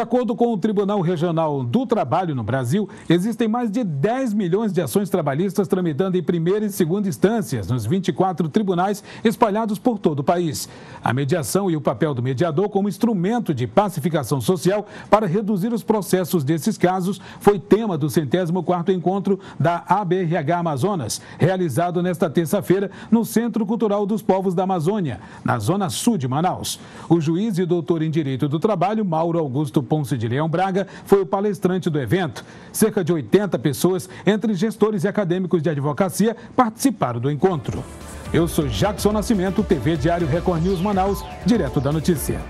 acordo com o Tribunal Regional do Trabalho no Brasil, existem mais de 10 milhões de ações trabalhistas tramitando em primeira e segunda instâncias nos 24 tribunais espalhados por todo o país. A mediação e o papel do mediador como instrumento de pacificação social para reduzir os processos desses casos foi tema do centésimo quarto encontro da ABRH Amazonas, realizado nesta terça-feira no Centro Cultural dos Povos da Amazônia, na zona sul de Manaus. O juiz e doutor em Direito do Trabalho, Mauro Augusto Ponce de Leão Braga foi o palestrante do evento. Cerca de 80 pessoas, entre gestores e acadêmicos de advocacia, participaram do encontro. Eu sou Jackson Nascimento, TV Diário Record News Manaus, direto da notícia.